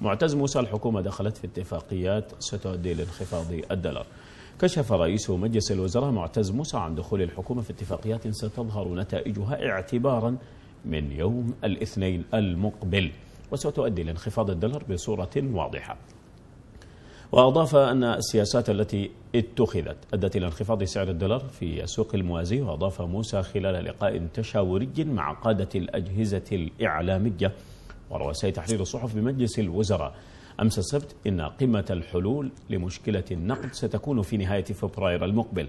معتز موسى الحكومة دخلت في اتفاقيات ستؤدي لانخفاض الدولار. كشف رئيس مجلس الوزراء معتز موسى عن دخول الحكومة في اتفاقيات ستظهر نتائجها اعتبارا من يوم الاثنين المقبل وستؤدي لانخفاض الدولار بصورة واضحة. وأضاف أن السياسات التي اتخذت أدت إلى انخفاض سعر الدولار في السوق الموازي وأضاف موسى خلال لقاء تشاوري مع قادة الأجهزة الإعلامية ورؤساء تحرير الصحف بمجلس الوزراء. أمس السبت إن قمة الحلول لمشكلة النقد ستكون في نهاية فبراير المقبل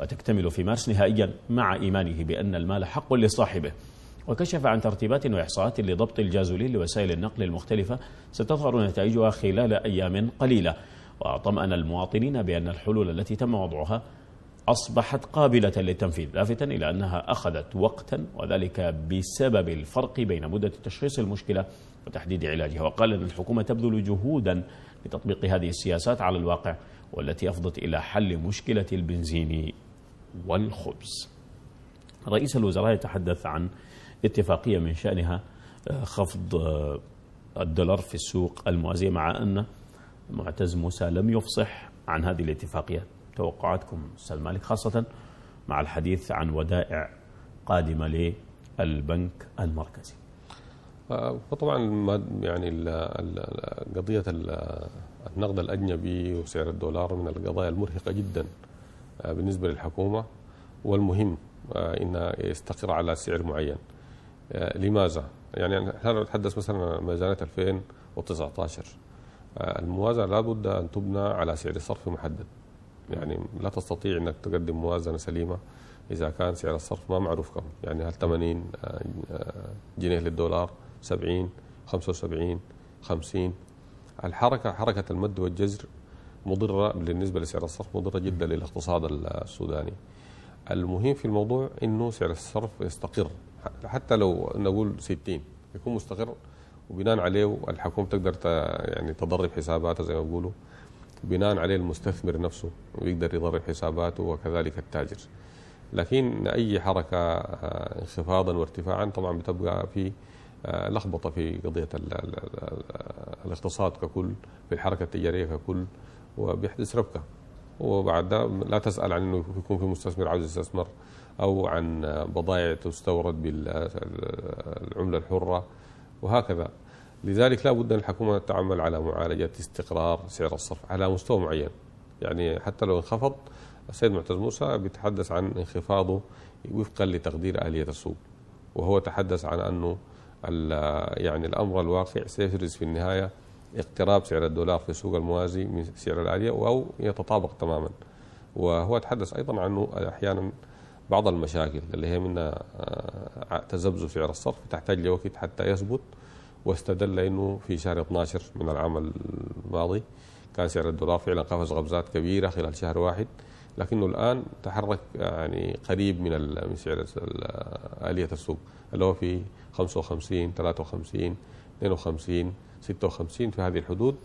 وتكتمل في مارس نهائيا مع إيمانه بأن المال حق لصاحبه. وكشف عن ترتيبات وإحصاءات لضبط الجازولين لوسائل النقل المختلفة ستظهر نتائجها خلال أيام قليلة. وطمأن المواطنين بأن الحلول التي تم وضعها أصبحت قابلة للتنفيذ لافتا إلى أنها أخذت وقتا وذلك بسبب الفرق بين مدة تشخيص المشكلة وتحديد علاجها. وقال أن الحكومة تبذل جهودا لتطبيق هذه السياسات على الواقع والتي أفضت إلى حل مشكلة البنزين والخبز. رئيس الوزراء يتحدث عن اتفاقية من شأنها خفض الدولار في السوق الموازية مع أن معتز موسى لم يفصح عن هذه الاتفاقية. توقعاتكم أستاذ مالك خاصة مع الحديث عن ودائع قادمة للبنك المركزي. وطبعا يعني قضية النقد الأجنبي وسعر الدولار من القضايا المرهقة جدا بالنسبة للحكومة. والمهم انه يستقر على سعر معين. لماذا؟ يعني إحنا نتحدث مثلا ميزانية 2019 الموازنة لابد أن تبنى على سعر صرف محدد. يعني لا تستطيع أنك تقدم موازنة سليمة إذا كان سعر الصرف ما معروف كم يعني هل 80 جنيه للدولار 70 75 50 الحركة حركة المد والجزر مضرة بالنسبة لسعر الصرف مضرة جدا للاقتصاد السوداني. المهم في الموضوع إنه سعر الصرف يستقر. حتى لو نقول 60 يكون مستقر. وبناء عليه الحكومة تقدر يعني تضرب حساباتها زي ما بيقولوا. بناء عليه المستثمر نفسه ويقدر يضرب حساباته وكذلك التاجر. لكن أي حركة انخفاضا وارتفاعا طبعا بتبقى في لخبطة في قضية الاقتصاد ككل في الحركة التجارية ككل وبيحدث ربكة. وبعد لا تسأل عن إنه يكون في مستثمر عاوز يستثمر أو عن بضائع تستورد بالعملة الحرة وهكذا. لذلك لا بد أن الحكومة تعمل على معالجة استقرار سعر الصرف على مستوى معين. يعني حتى لو انخفض السيد معتز موسى بيتحدث عن انخفاضه وفقا لتقدير آلية السوق. وهو تحدث عن أنه يعني الأمر الواقع سيفرز في النهاية اقتراب سعر الدولار في السوق الموازي من سعر الآلية أو يتطابق تماما. وهو تحدث أيضا عنه أحيانا بعض المشاكل اللي هي منها تذبذب سعر الصرف تحتاج لوقت حتى يثبت. واستدل إنه في شهر 12 من العام الماضي كان سعر الدولار فعلا قفز قفزات كبيرة خلال شهر واحد. لكنه الآن تحرك يعني قريب من من سعر آلية السوق اللي هو في 55 53 52 56 في هذه الحدود.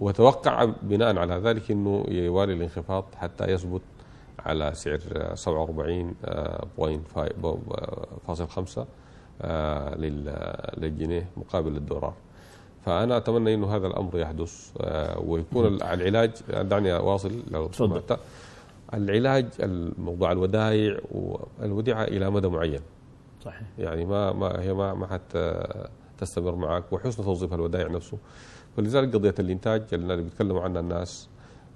وتوقع بناء على ذلك إنه يوالي الانخفاض حتى يثبت على سعر 47.5 للجنيه مقابل الدولار. فأنا أتمنى إنه هذا الأمر يحدث ويكون العلاج دعني أواصل لو سمحت. العلاج موضوع الودائع والوديعة إلى مدى معين. صحيح. يعني ما ما هي ما ما حتى تستمر معك وحسن توظيف الودائع نفسه. فلذلك قضية الإنتاج اللي بيتكلموا عنها الناس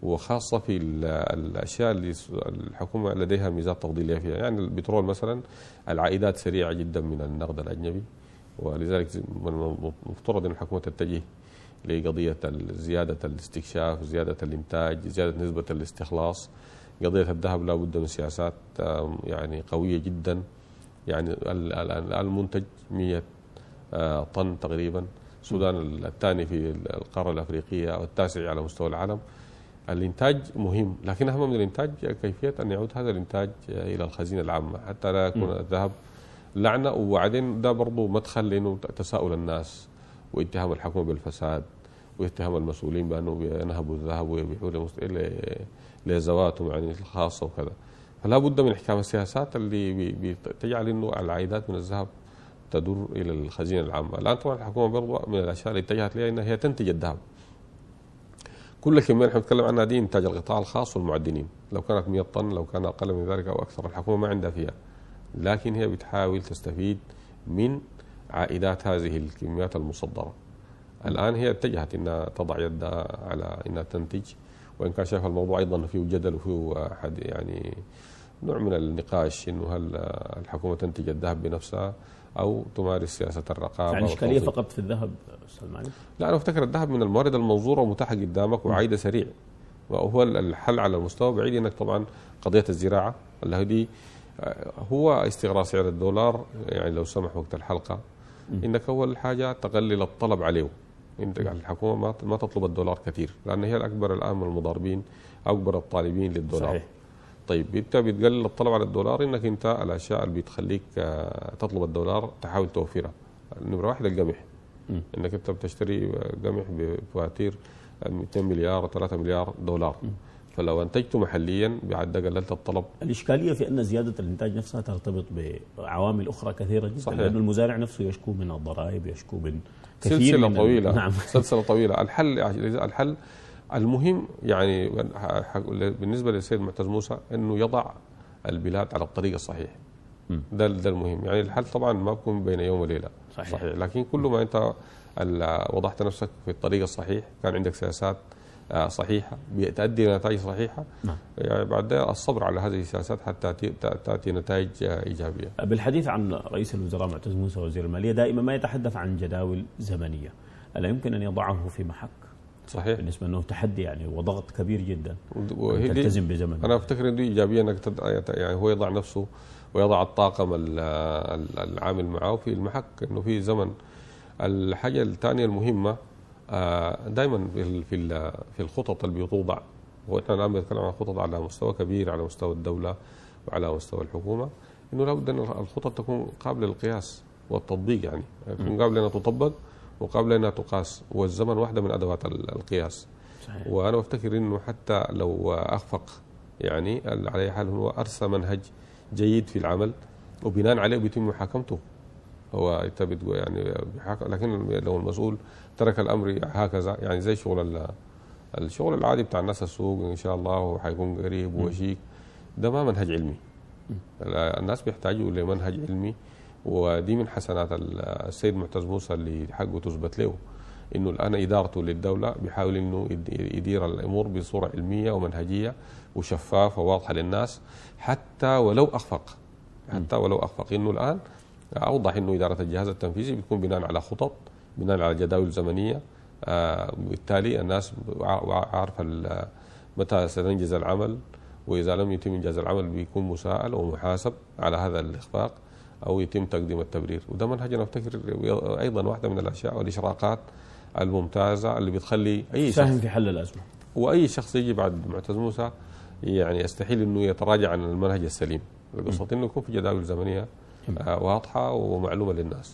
وخاصة في الأشياء اللي الحكومة لديها ميزات تفضيلية فيها. يعني البترول مثلا العائدات سريعة جدا من النقد الأجنبي ولذلك المفترض أن الحكومة تتجه لقضية زيادة الاستكشاف زيادة الإنتاج زيادة نسبة الاستخلاص. قضية الذهب لا بد من سياسات يعني قوية جدا. يعني المنتج 100 طن تقريبا. السودان الثاني في القارة الأفريقية أو التاسع على مستوى العالم. الإنتاج مهم لكن اهم من الإنتاج كيفية أن يعود هذا الإنتاج إلى الخزينة العامة حتى لا يكون الذهب لعنة وبعدين ده برضه مدخل لأنه تساؤل الناس واتهام الحكومة بالفساد واتهام المسؤولين بأنه ينهبوا الذهب ويبيعوه لذواتهم يعني الخاصة وكذا. فلا بد من احكام السياسات اللي بتجعل إنه العائدات من الذهب تدر إلى الخزينة العامة. الآن طبعا الحكومة برضو من الأشياء اللي اتجهت لها إنها هي تنتج الذهب. كل الكميه اللي إحنا بنتكلم عنها دي إنتاج القطاع الخاص والمعدنين. لو كانت 100 طن لو كان أقل من ذلك أو أكثر الحكومة ما عندها فيها. لكن هي بتحاول تستفيد من عائدات هذه الكميات المصدرة. الآن هي اتجهت إنها تضع يدها على إنها تنتج. وإن كان شايف الموضوع أيضا فيه جدل وفيه يعني نوع من النقاش إنه هل الحكومة تنتج الذهب بنفسها أو تمارس سياسة الرقابة يعني إشكالية فقط في الذهب أستاذ معلم؟ لا أنا أفتكر الذهب من الموارد المنظورة ومتاحة قدامك وعايدة سريع. وهو الحل على المستوى بعيد إنك طبعا قضية الزراعة. اللي دي هو استغراء سعر الدولار يعني لو سمح وقت الحلقة. إنك اول حاجة تقلل الطلب عليه إنت الحكومة ما تطلب الدولار كثير لأن هي الأكبر الآن من المضاربين أكبر الطالبين للدولار. صحيح. طيب انت بتقلل الطلب على الدولار إنك أنت الأشياء اللي بتخليك تطلب الدولار تحاول توفرها نمرة واحد القمح. إنك أنت بتشتري قمح بفواتير 2 مليار 3 مليار دولار. م. فلو أنتجته محليا بعد قللت الطلب. الإشكالية في أن زيادة الإنتاج نفسها ترتبط بعوامل أخرى كثيرة جدا صحيح. لأنه المزارع نفسه يشكو من الضرائب يشكو من كثير سلسلة من طويلة. نعم. سلسلة طويلة. الحل الحل المهم يعني بالنسبة للسيد معتز موسى إنه يضع البلاد على الطريق الصحيح ده ده المهم يعني الحل طبعا ما بيكون بين يوم وليلة صحيح, صحيح. لكن كل ما أنت وضعت نفسك في الطريق الصحيح كان عندك سياسات صحيحة تؤدي إلى نتائج صحيحة نعم. يعني بعد الصبر على هذه السياسات حتى تأتي نتائج إيجابية. بالحديث عن رئيس الوزراء معتز موسى وزير المالية دائما ما يتحدث عن جداول زمنية، ألا يمكن أن يضعه في محك؟ صحيح. بالنسبة إنه تحدي يعني وضغط كبير جدا. تلتزم بزمن أنا أفتكر إنه إيجابية إنك يعني هو يضع نفسه ويضع الطاقم العامل معه في المحك إنه في زمن. الحاجة الثانية المهمة دائما في في الخطط اللي بتوضع. وإحنا الآن بنتكلم عن خطط على مستوى كبير على مستوى الدولة وعلى مستوى الحكومة. إنه لابد إن الخطط تكون قابلة للقياس والتطبيق يعني. تكون قابلة إنها تطبق. وقابله انها تقاس والزمن واحدة من أدوات القياس. صحيح. وأنا أفتكر إنه حتى لو أخفق يعني على أي حال هو أرسى منهج جيد في العمل وبناء عليه بيتم محاكمته. هو انت بتقول يعني لكن لو المسؤول ترك الأمر هكذا يعني زي شغل الشغل العادي بتاع الناس السوق إن شاء الله وحيكون قريب وشيك. ده ما منهج علمي. الناس بيحتاجوا لمنهج علمي ودي من حسنات السيد معتز موسى اللي حقه تثبت له إنه الآن ادارته للدولة بيحاول إنه يدير الأمور بصورة علمية ومنهجية وشفافة وواضحة للناس حتى ولو أخفق حتى ولو أخفق. إنه الآن أوضح إنه إدارة الجهاز التنفيذي بتكون بناء على خطط بناء على جداول زمنية. آه بالتالي الناس عارفة متى سننجز العمل وإذا لم يتم إنجاز العمل بيكون مساءل ومحاسب على هذا الإخفاق. أو يتم تقديم التبرير. وده منهج أنا أفتكر أيضا واحدة من الأشياء والإشراقات الممتازة اللي بتخلي أي شخص في حل الأزمة. وأي شخص يجي بعد معتز موسى يعني يستحيل إنه يتراجع عن المنهج السليم. القصة إنه يكون في جداول زمنية واضحة ومعلومة للناس.